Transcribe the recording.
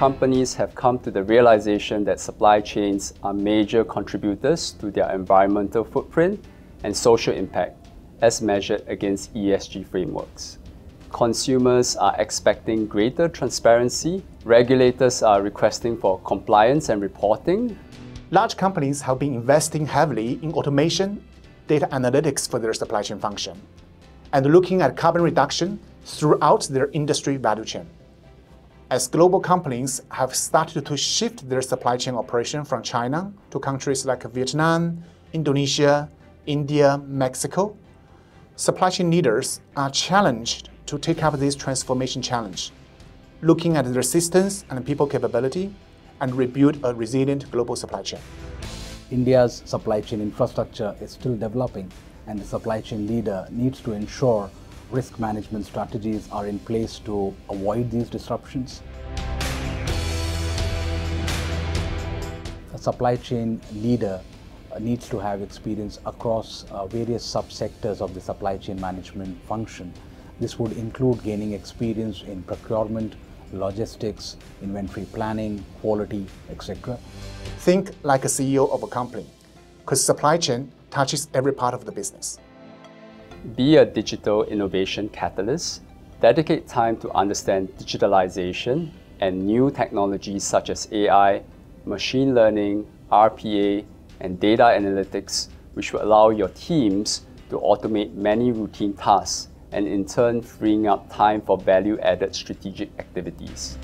companies have come to the realization that supply chains are major contributors to their environmental footprint and social impact as measured against ESG frameworks. Consumers are expecting greater transparency, regulators are requesting for compliance and reporting. Large companies have been investing heavily in automation, data analytics for their supply chain function, and looking at carbon reduction throughout their industry value chain as global companies have started to shift their supply chain operation from China to countries like Vietnam, Indonesia, India, Mexico, supply chain leaders are challenged to take up this transformation challenge, looking at their systems and people capability and rebuild a resilient global supply chain. India's supply chain infrastructure is still developing and the supply chain leader needs to ensure risk management strategies are in place to avoid these disruptions. A supply chain leader uh, needs to have experience across uh, various subsectors of the supply chain management function. This would include gaining experience in procurement, logistics, inventory planning, quality, etc. Think like a CEO of a company, because supply chain touches every part of the business. Be a digital innovation catalyst. Dedicate time to understand digitalization and new technologies such as AI, machine learning, RPA, and data analytics, which will allow your teams to automate many routine tasks and in turn freeing up time for value-added strategic activities.